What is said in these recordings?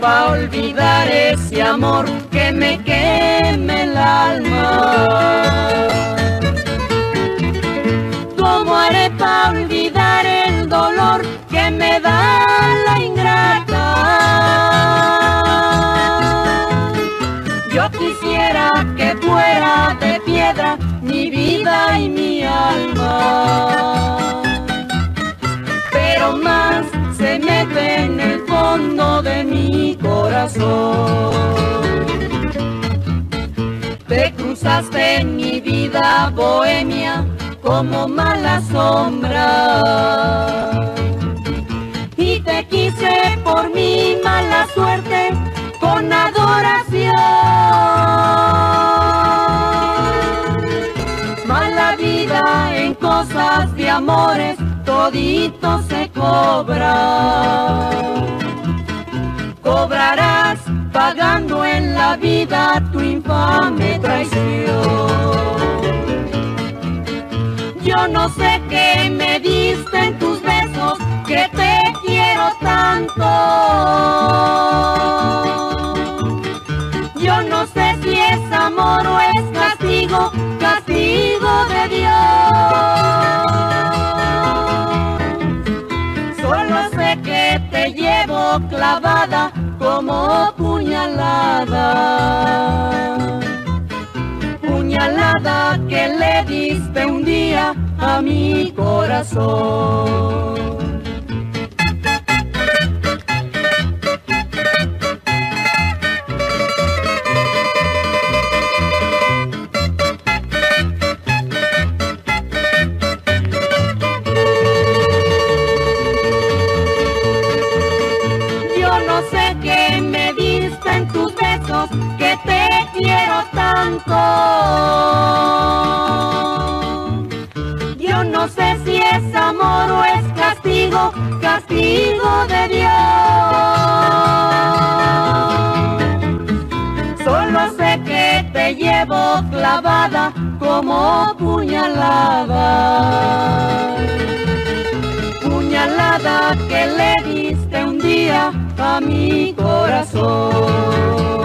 para olvidar ese amor que me queme el alma? ¿Cómo haré para olvidar el dolor que me da la ingrata? Yo quisiera que fuera de piedra mi vida y mi alma. Pero más en el fondo de mi corazón. Te cruzaste en mi vida bohemia como mala sombra. Y te quise por mi mala suerte con adoración. Mala vida en cosas de amores, todito se cobra. Cobrarás pagando en la vida tu infame traición. Yo no sé qué me diste en tus besos, que te quiero tanto. Yo no sé si es amor o es castigo, castigo de Dios. Llevo clavada como puñalada puñalada que le diste un día a mi corazón. Castigo de Dios. Solo sé que te llevo clavada como puñalada. Puñalada que le diste un día a mi corazón.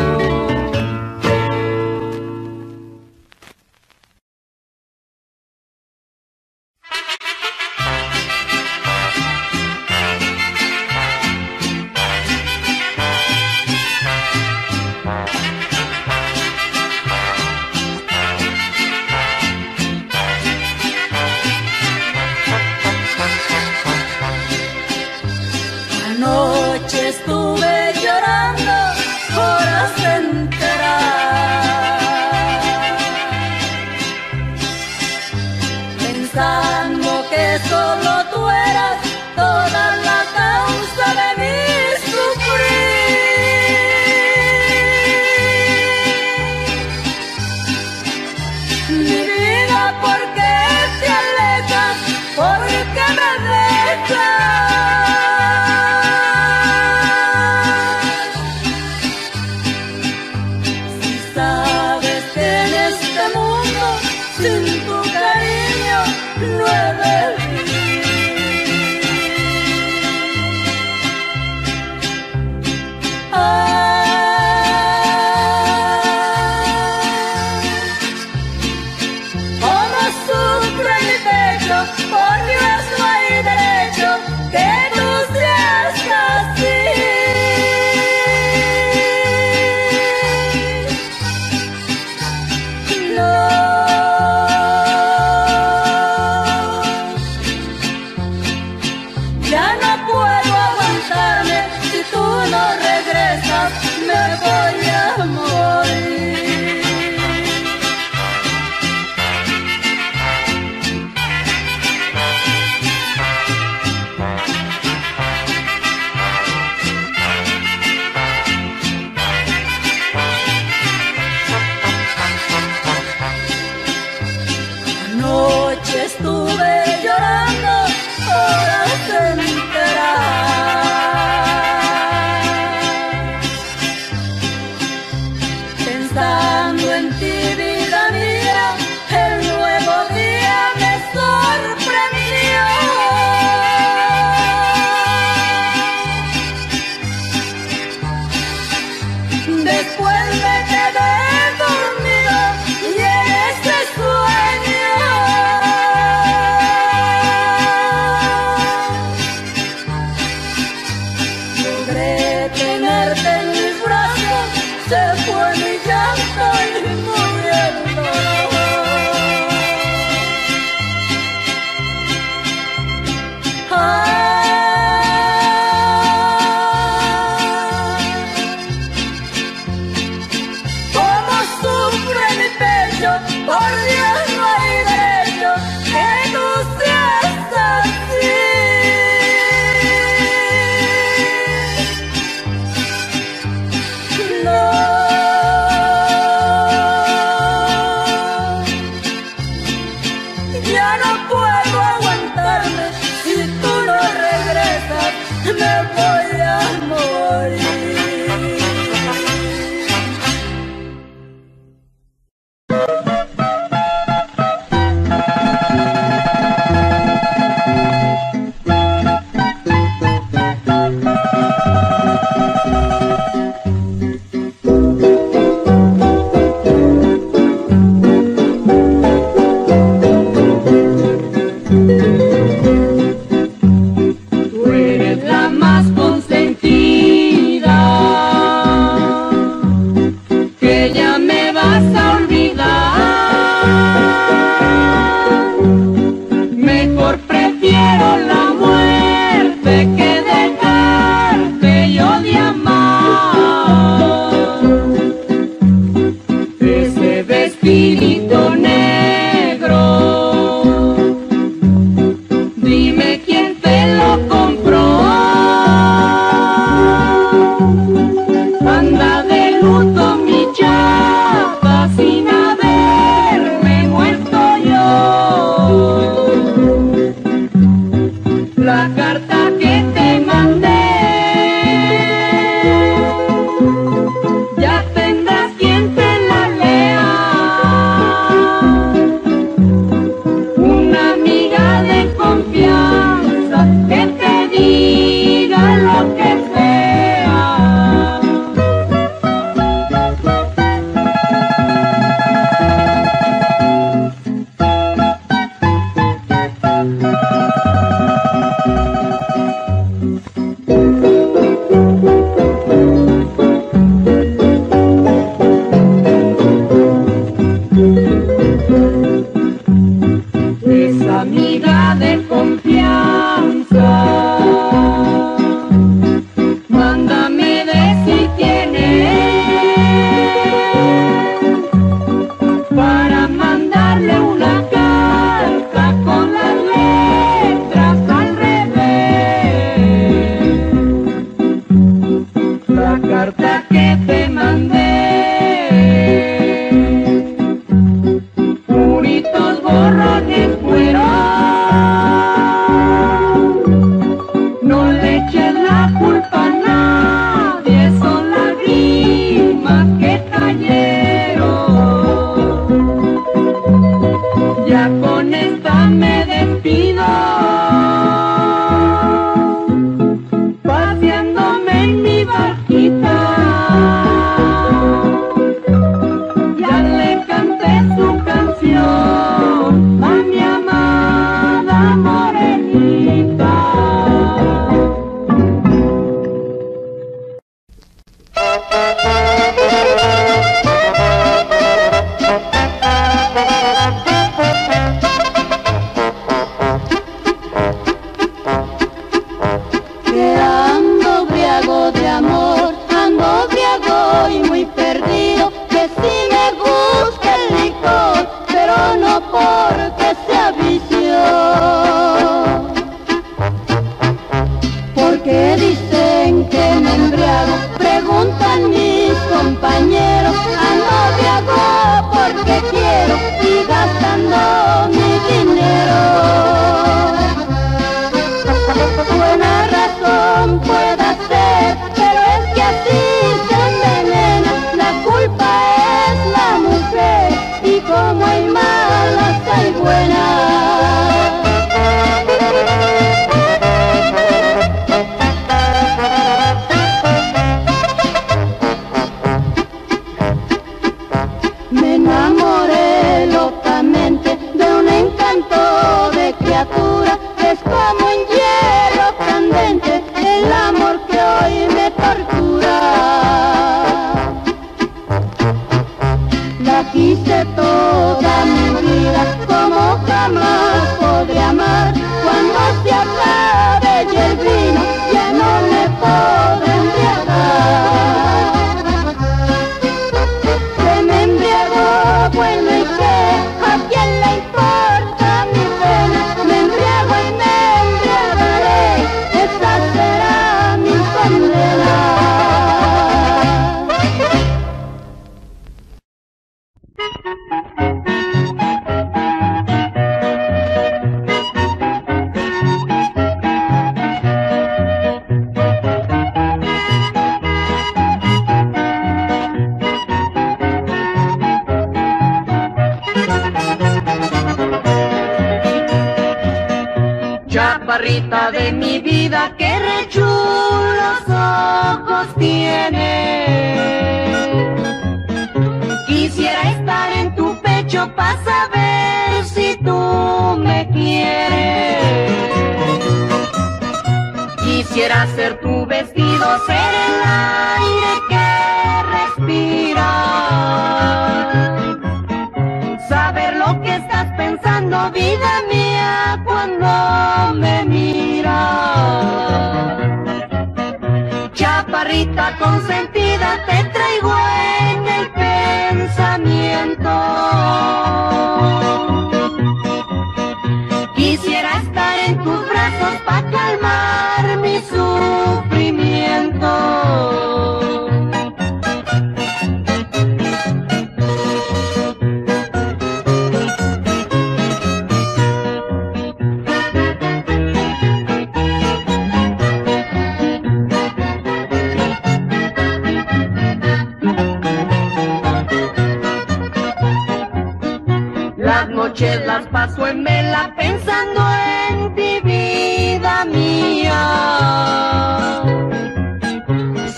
Las noches las paso en vela pensando en ti, vida mía.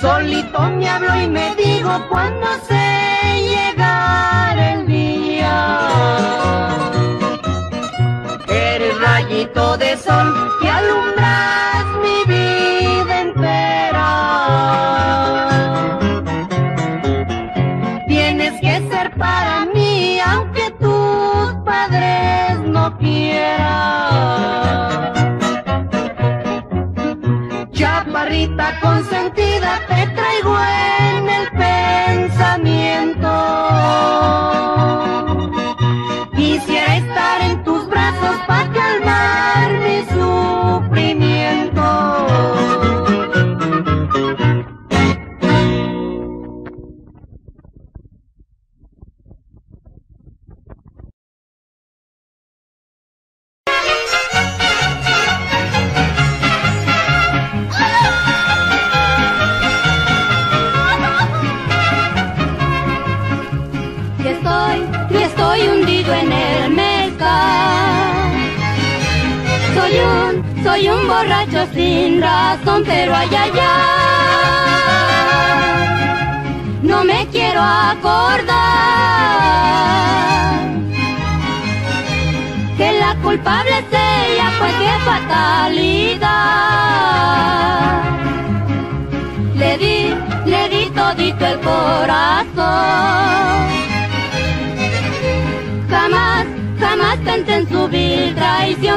Solito me hablo y me digo cuando se llegar el día. Eres rayito de sol que alumbras te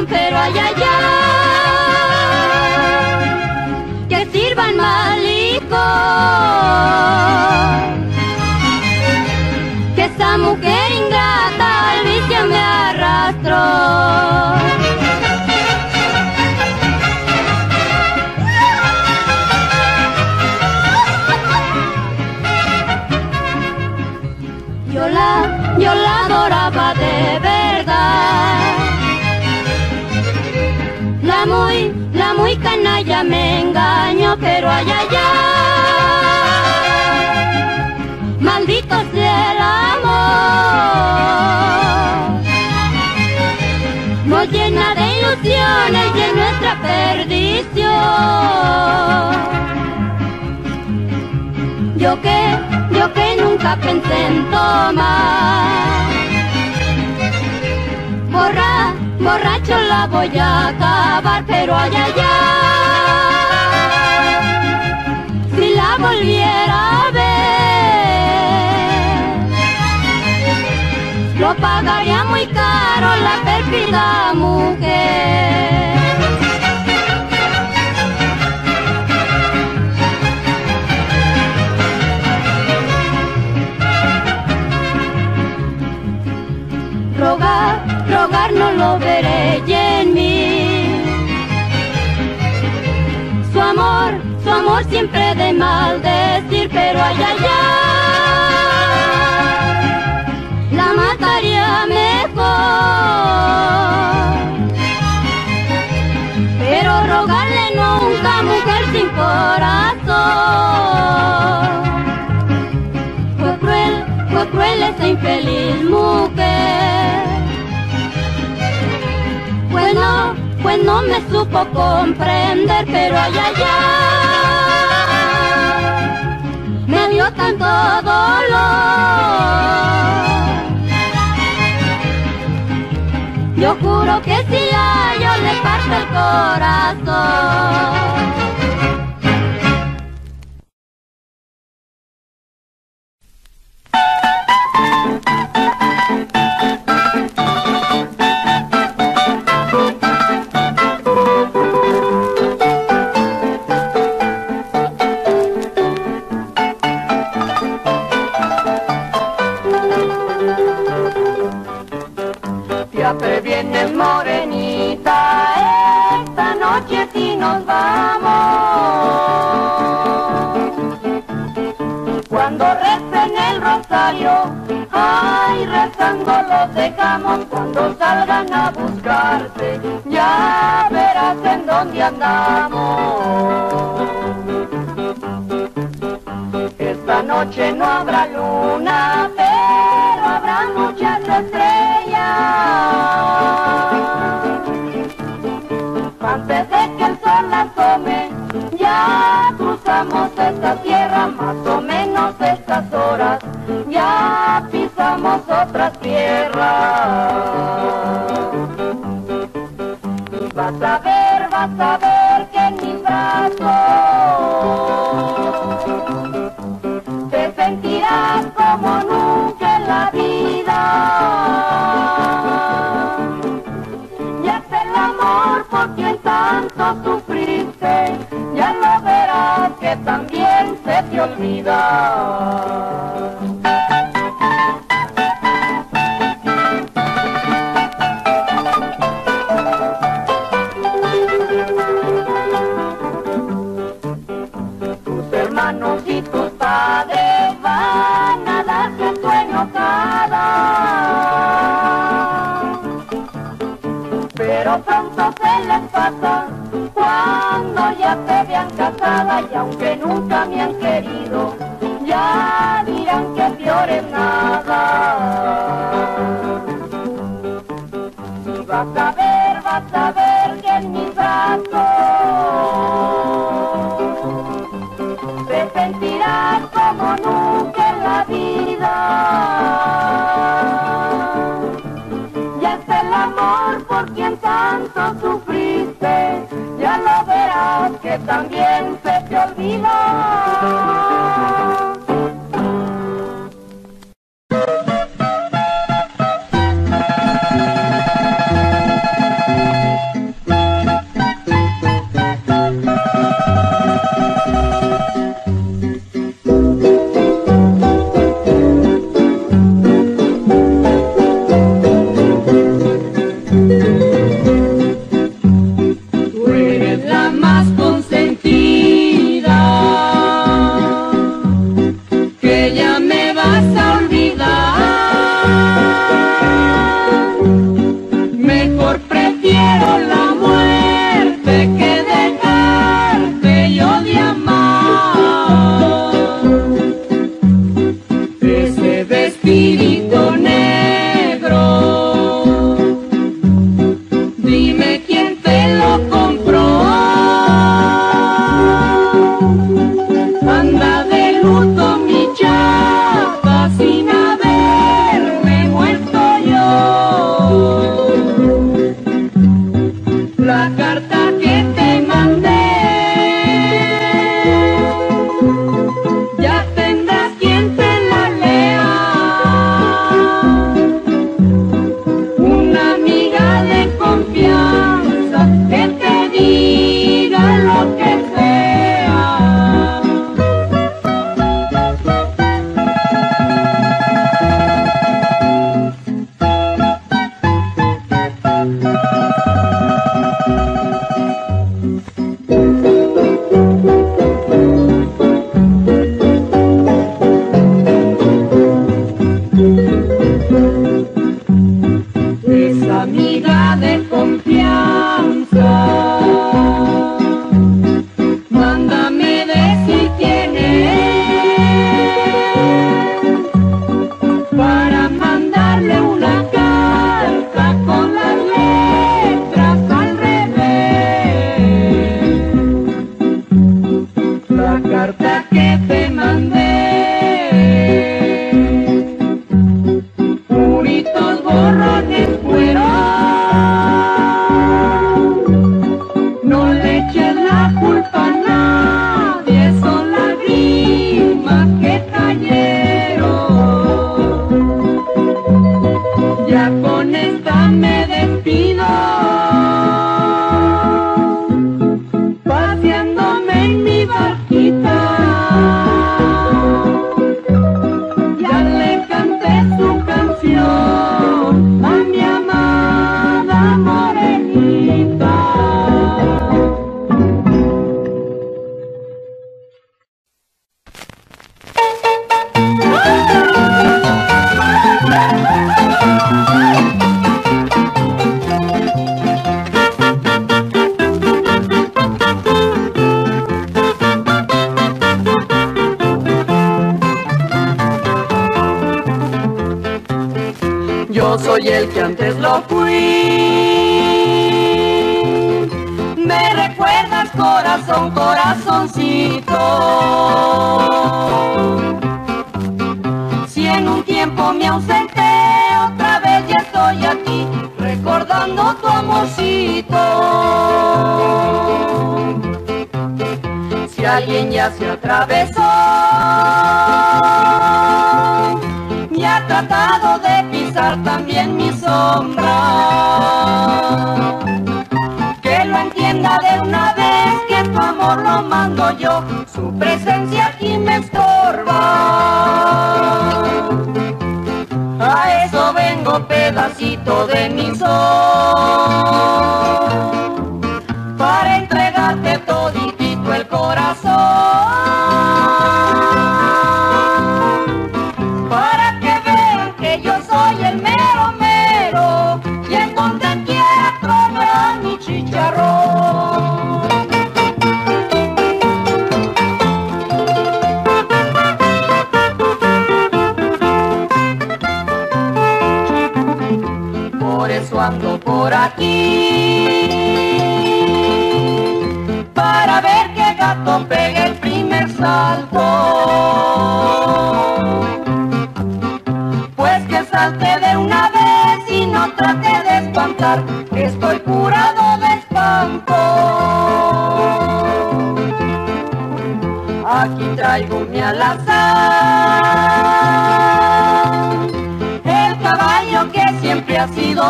pero ay, ay, ay, me engañó, pero ay, ay. Maldito sea el amor. Nos llena de ilusiones y en nuestra perdición. Yo que, yo que nunca pensé en tomar. Borra, borracho la voy a acabar, pero ay, ay. Si la volviera a ver, lo pagaría muy caro la pérfida mujer. rogar, no lo veré en mí. Su amor, su amor siempre de maldecir, pero ay, ay, ay, la mataría mejor. Pero rogarle nunca, supo comprender, pero ay, ay, me dio tanto dolor. Yo juro que si a yo le parto el corazón. Nos vamos. Cuando recen el rosario, ay, rezando los dejamos. Cuando salgan a buscarte, ya verás en dónde andamos. Esta noche no habrá luna, pero habrá muchas estrellas. Antes sol asome, ya cruzamos esta tierra, más o menos estas horas, ya pisamos otras tierras. Vas a ver, vas a ver que en mis brazos tus hermanos y tus padres van a darte tu enojada. Pero pronto se les pasa cuando ya te vean casada y aunque nunca me han querido,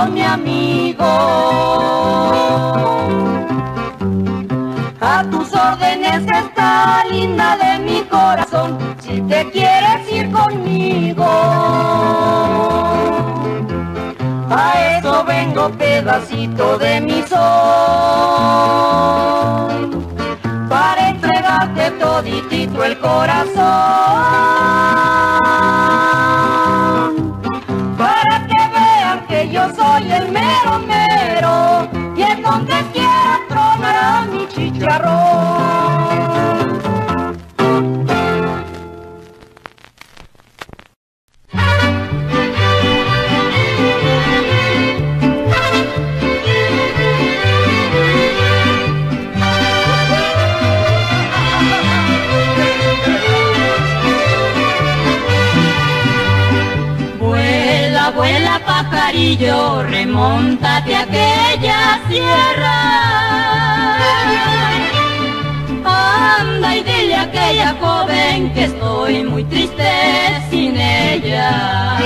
mi amigo. A tus órdenes está linda de mi corazón, si te quieres ir conmigo. A eso vengo pedacito de mi sol, para entregarte toditito el corazón. Vuela pajarillo, remóntate a aquella sierra. Anda y dile a aquella joven que estoy muy triste sin ella.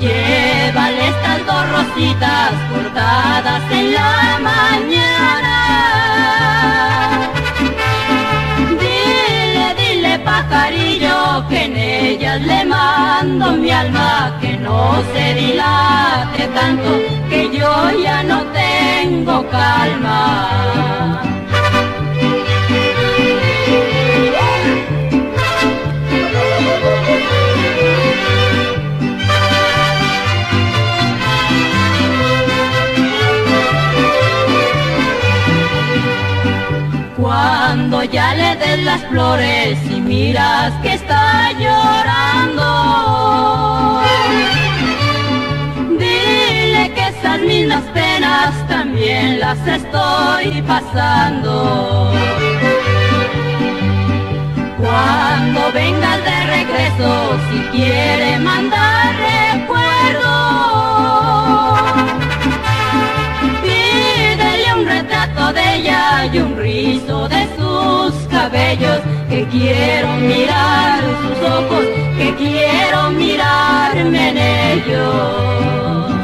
Llévale estas dos rositas cortadas en la mañana. Pajarillo que en ellas le mando mi alma que no se dilate tanto que yo ya no tengo calma. las flores y miras que está llorando. Dile que esas mismas penas también las estoy pasando. Cuando vengas de regreso, si quiere mandar recuerdos retrato de ella y un rizo de sus cabellos, que quiero mirar sus ojos, que quiero mirarme en ellos.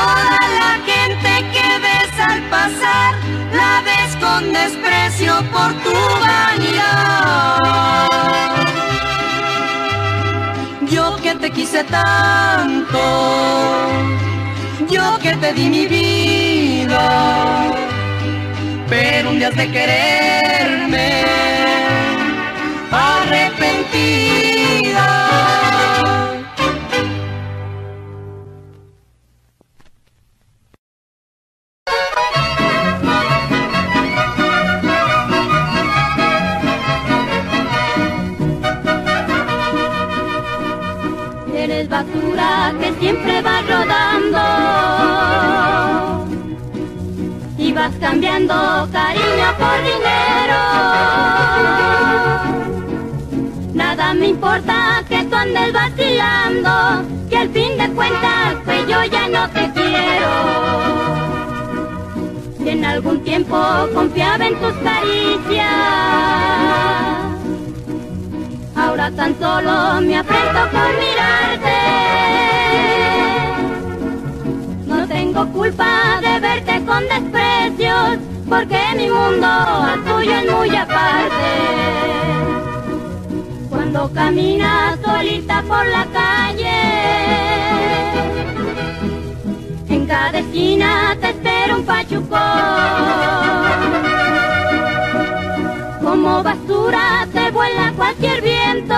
Toda la gente que ves al pasar la ves con desprecio por tu vanidad. Yo que te quise tanto, yo que te di mi vida, pero un día de quererme arrepentida. Que siempre va rodando y vas cambiando cariño por dinero. Nada me importa que tú andes vacilando, que al fin de cuentas pues yo ya no te quiero. Si en algún tiempo confiaba en tus caricias, ahora tan solo me aprieto por mirarte. Culpa de verte con desprecios, porque mi mundo al tuyo es muy aparte. Cuando caminas solita por la calle, en cada esquina te espera un pachucón. Como basura te vuela cualquier viento.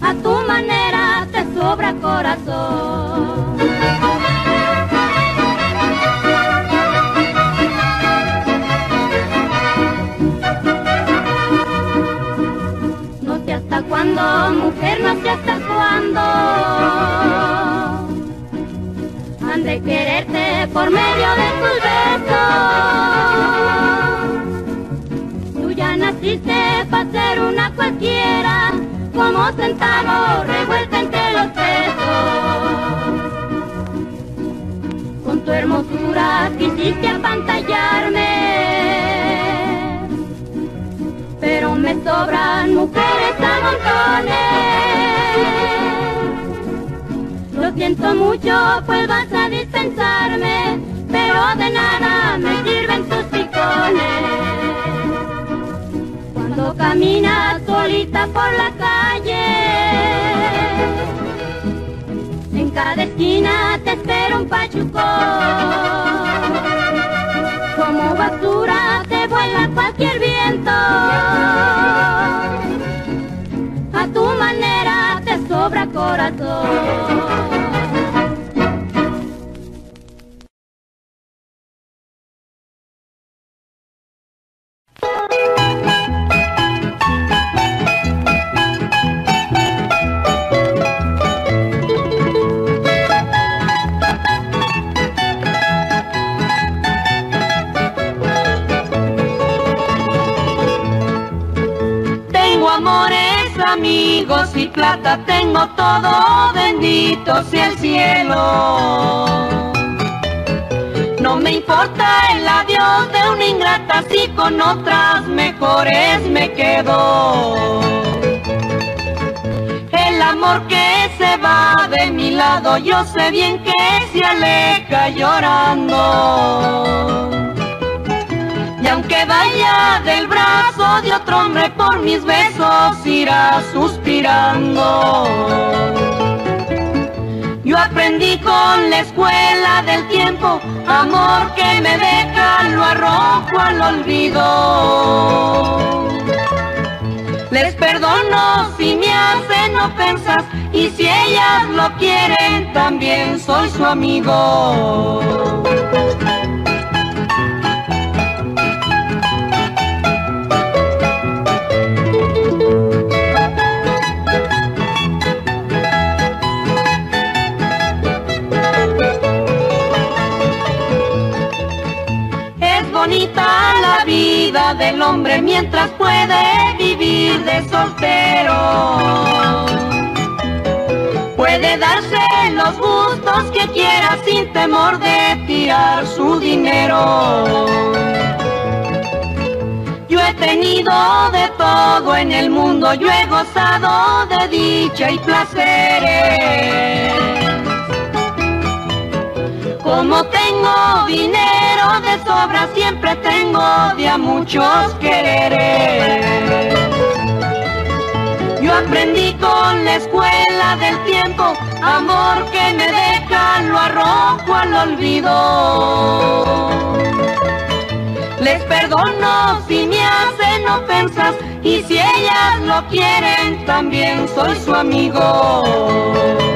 A tu manera sobra corazón. mujer, no sé hasta cuándo. Han de quererte por medio de tus besos. Tú ya naciste para ser una cualquiera, como sentado quisiste apantallarme pero me sobran mujeres a montones. Lo siento mucho, pues vas a dispensarme, pero de nada me sirven tus picones. Cuando caminas solita por la calle, cada esquina te espera un pachuco. Como basura te vuela cualquier viento. A tu manera te sobra corazón. Y plata tengo todo, bendito sea el cielo. No me importa el adiós de una ingrata si con otras mejores me quedo. El amor que se va de mi lado yo sé bien que se aleja llorando. Y aunque vaya del brazo de otro hombre por mis besos, irá suspirando. Yo aprendí con la escuela del tiempo, amor que me deja, lo arrojo al olvido. Les perdono si me hacen ofensas y si ellas lo quieren, también soy su amigo. Vida del hombre mientras puede vivir de soltero. Puede darse los gustos que quiera sin temor de tirar su dinero. Yo he tenido de todo en el mundo, yo he gozado de dicha y placeres. Como tengo dinero de sobra, siempre tengo de a muchos quereres. Yo aprendí con la escuela del tiempo, amor que me deja, lo arrojo al olvido. Les perdono si me hacen ofensas y si ellas lo quieren, también soy su amigo.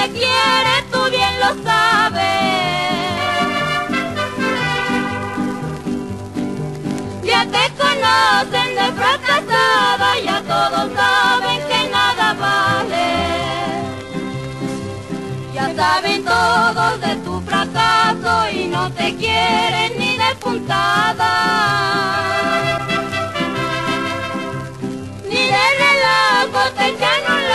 Te quiere, tú bien lo sabes. Ya te conocen de fracasada, ya todos saben que nada vale. Ya saben todos de no te quieren ni de puntada. Ni de relajo te echan un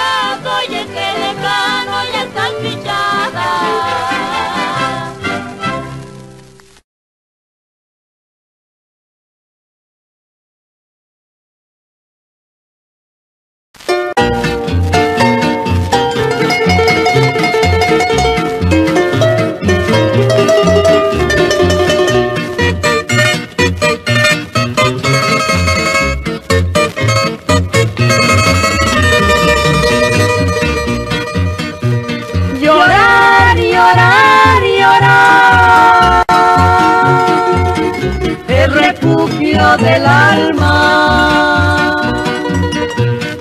del alma.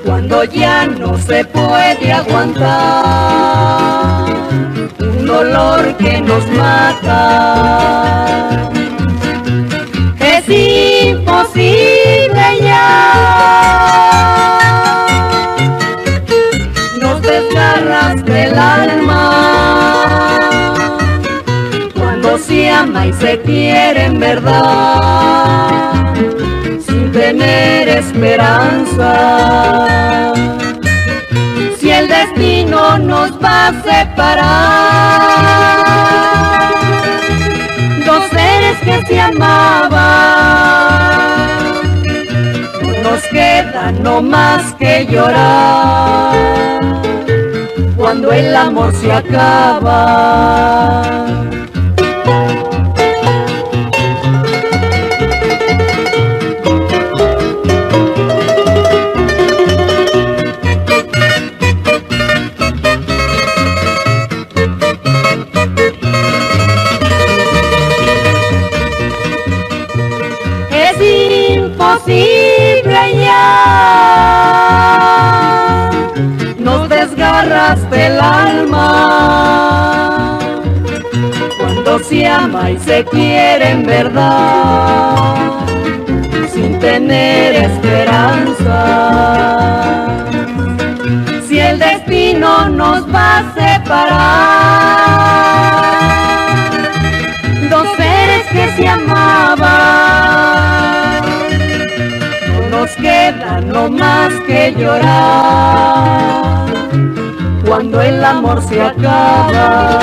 Cuando ya no se puede aguantar. Un dolor que nos mata. Es imposible ya nos desgarras del alma. Cuando se ama y se quiere en verdad, tener esperanza. Si el destino nos va a separar, dos seres que se amaban nos queda no más que llorar cuando el amor se acaba. Desgarraste el alma. Cuando se ama y se quiere en verdad, sin tener esperanza. Si el destino nos va a separar, dos seres que se amaban, no nos queda no más que llorar cuando el amor se acaba.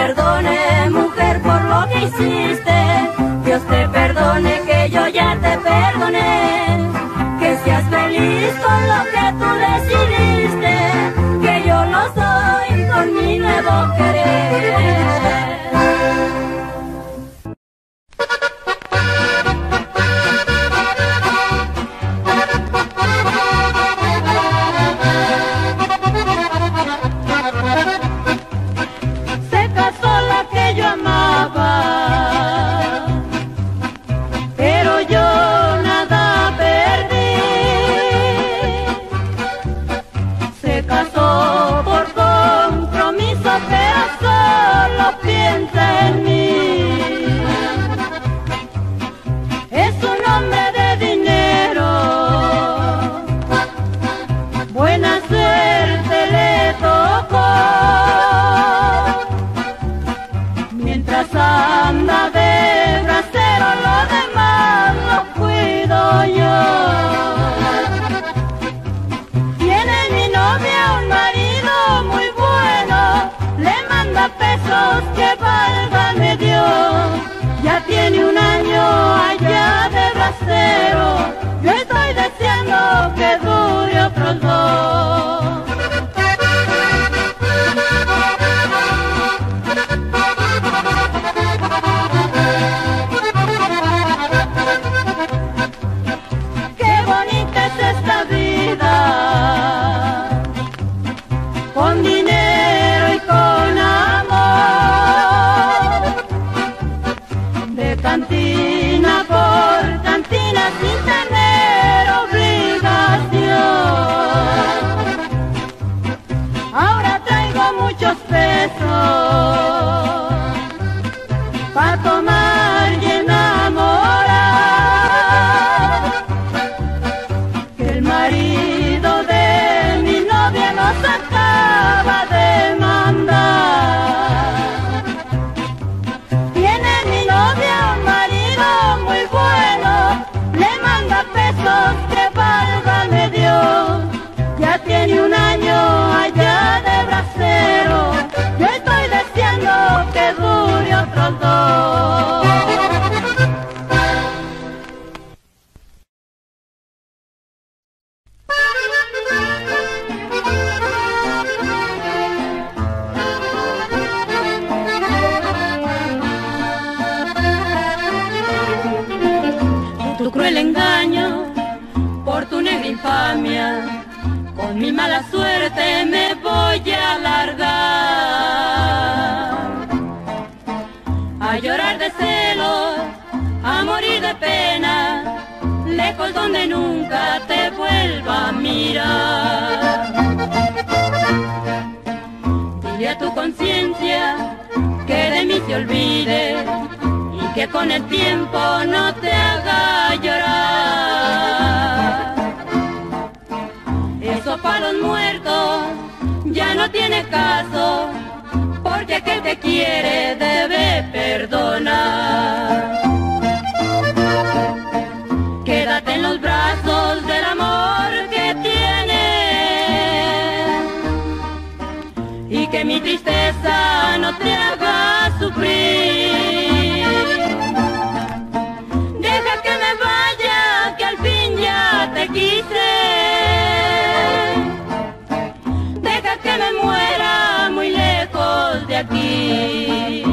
Perdone mujer por lo que hiciste, Dios te perdone que yo ya te perdoné, que seas feliz con lo que de cantina por cantina sin donde nunca te vuelva a mirar. Dile a tu conciencia que de mí se olvide y que con el tiempo no te haga llorar. Eso para los muertos ya no tiene caso, porque aquel que quiere debe perdonar. Los brazos del amor que tienes y que mi tristeza no te haga sufrir. Deja que me vaya, que al fin ya te quise. Deja que me muera muy lejos de aquí.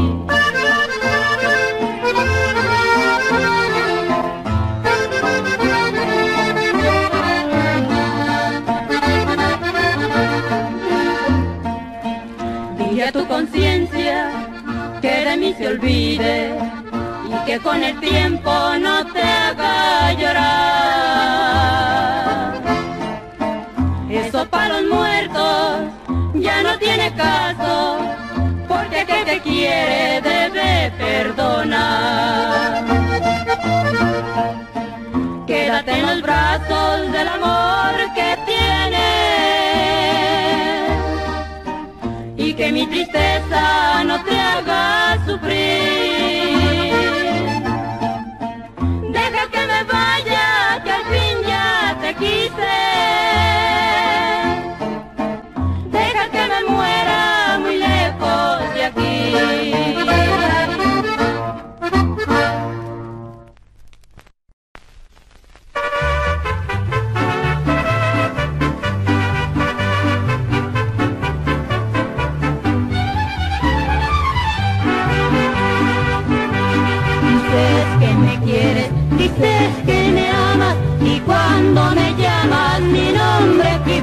Olvide y que con el tiempo no te haga llorar. Eso para los muertos ya no tiene caso, porque aquel que quiere debe perdonar. Quédate en los brazos del amor que tienes mi tristeza no te haga sufrir.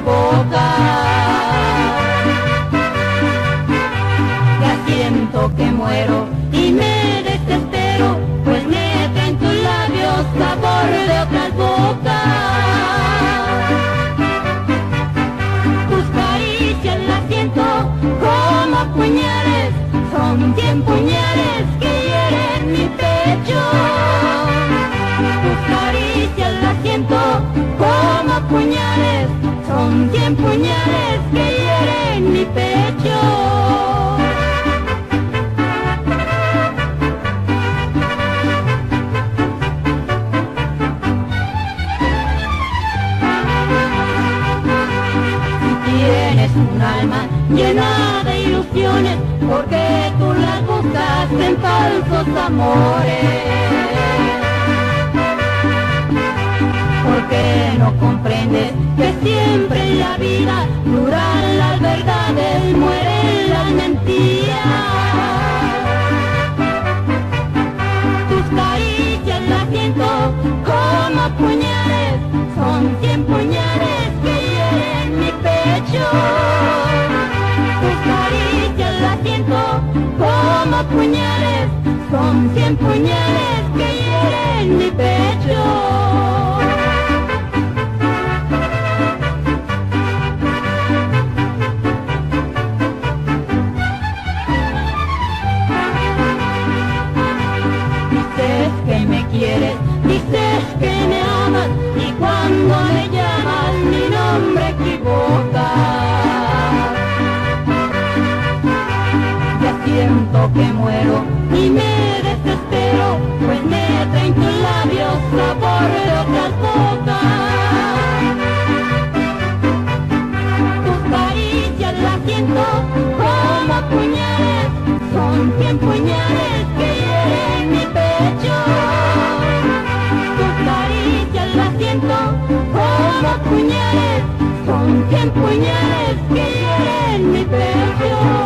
Nombre puñales, son cien puñales que hieren mi pecho. Tienes un alma llena de ilusiones porque tú las buscas en falsos amores que no comprendes que siempre en la vida duran las verdades, mueren las mentiras. Tus caricias las siento como puñales, son cien puñales que hieren mi pecho. Tus caricias las siento como puñales, son cien puñales que hieren mi pecho. que me amas y cuando me llamas mi nombre equivocas. Ya siento que muero y me desespero, pues me traen puñales, son cien puñales que quieren mi pecho.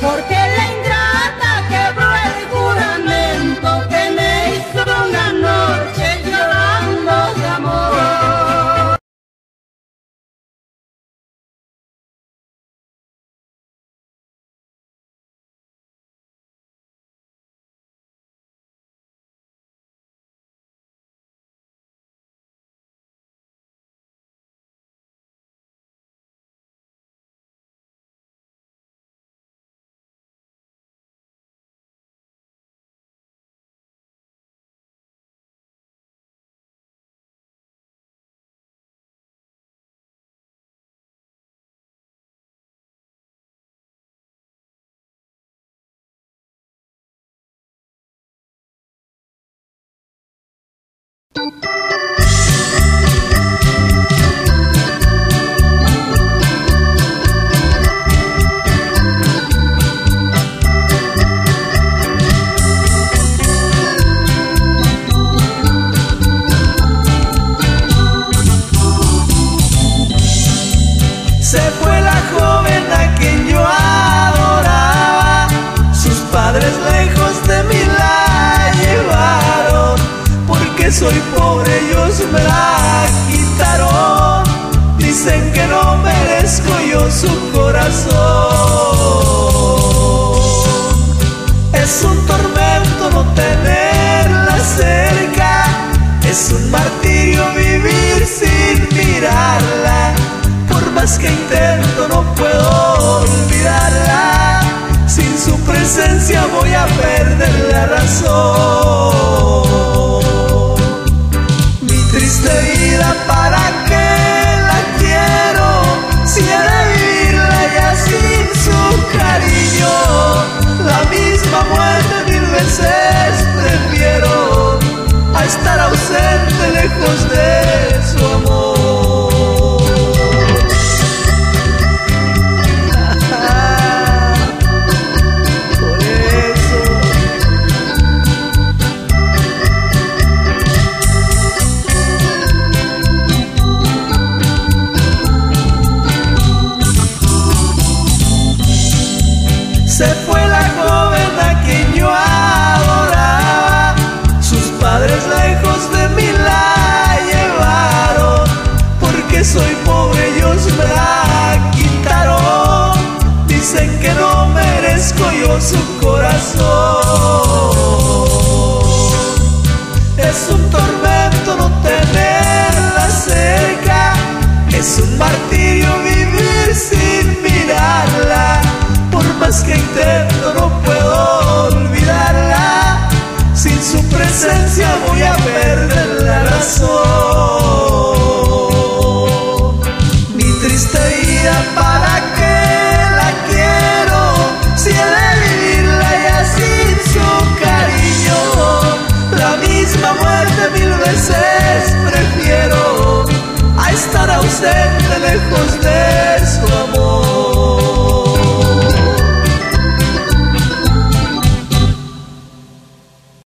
Porque voy a perder la razón. Mi triste vida, ¿para qué la quiero? Si he de vivirla ya sin su cariño. La misma muerte mil veces prefiero a estar ausente lejos de su amor. Intento no puedo olvidarla, sin su presencia voy a perder la razón. Mi triste vida, ¿para qué la quiero? Si he de vivirla ya sin su cariño, la misma muerte mil veces prefiero a estar ausente lejos de amor.